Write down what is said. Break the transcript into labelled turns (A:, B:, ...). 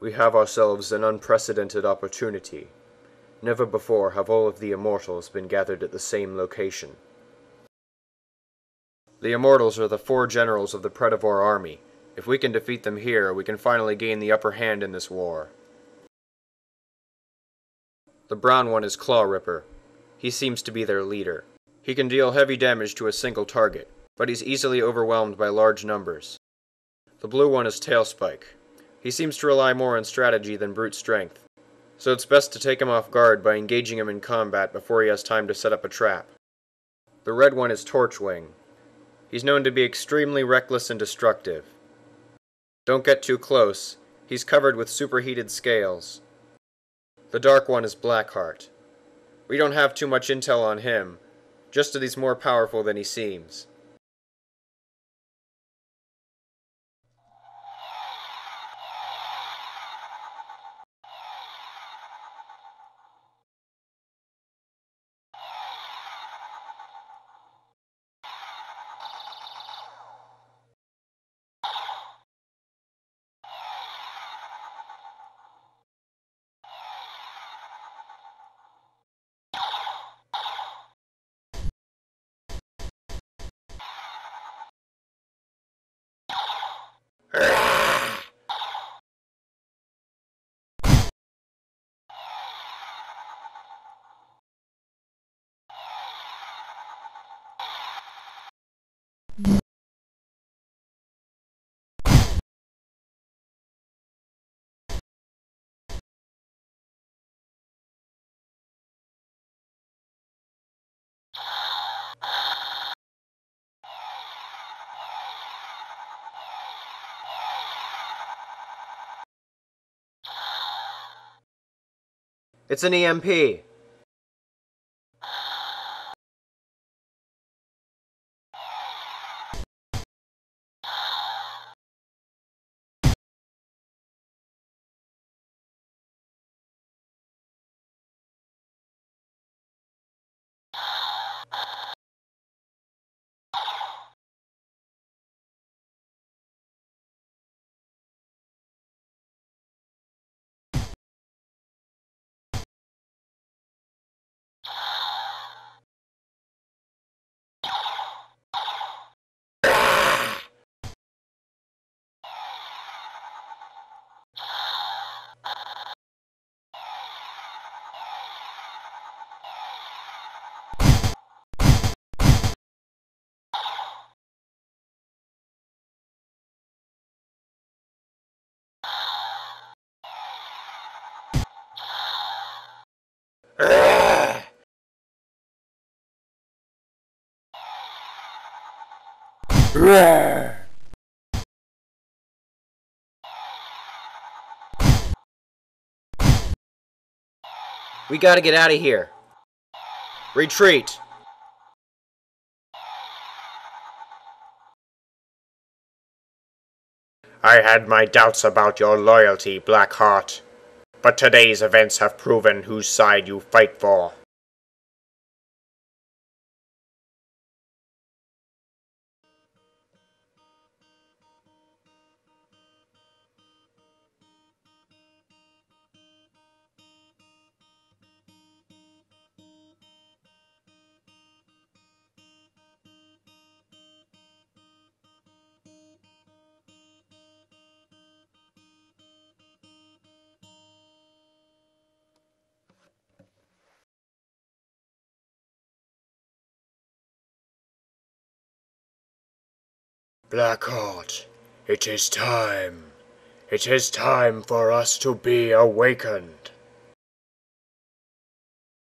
A: We have ourselves an unprecedented opportunity. Never before have all of the Immortals been gathered at the same location. The Immortals are the four generals of the Predavor army. If we can defeat them here, we can finally gain the upper hand in this war. The brown one is Claw Ripper. He seems to be their leader. He can deal heavy damage to a single target, but he's easily overwhelmed by large numbers. The blue one is Tailspike. He seems to rely more on strategy than brute strength, so it's best to take him off guard by engaging him in combat before he has time to set up a trap. The red one is Torchwing. He's known to be extremely reckless and destructive. Don't get too close, he's covered with superheated scales. The dark one is Blackheart. We don't have too much intel on him, just that he's more powerful than he seems. It's an EMP. We gotta get out of here. Retreat.
B: I had my doubts about your loyalty, Blackheart, but today's events have proven whose side you fight for. Blackheart, it is time. It is time for us to be awakened.